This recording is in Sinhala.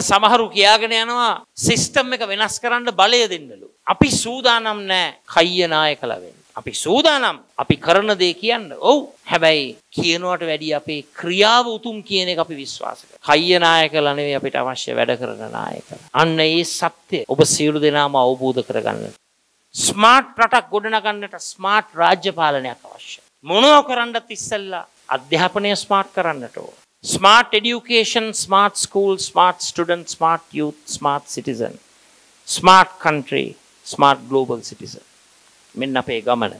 සමහරු කියාගෙන යනවා සිස්ටම් එක වෙනස් කරන්න බලය දෙන්නලු. අපි සූදානම් නෑ කයියනාය කලවෙන්. අපි සූදානම් අපි කරන දේ කියන්න ඔව් හැබැයි කියනවට වැඩි අපේ ක්‍රියාව උතුම් කියන එක අපි විශ්වාස කරනවා. කයිය නායක නෙවෙයි අපිට අවශ්‍ය වැඩ කරන නායක. අන්න ඒ සත්‍ය ඔබ සියලු දෙනාම අවබෝධ කරගන්න. ස්මාර්ට් රටක් ගොඩනගන්නට ස්මාර්ට් රාජ්‍ය පාලනයක් අවශ්‍යයි. මොනව කරන්නත් ඉස්සෙල්ලා අධ්‍යාපනය ස්මාර්ට් කරන්නට ඕන. Smart education, smart school, smart student, smart youth, smart citizen, smart country, smart global citizen. මෙන්න අපේ ගමන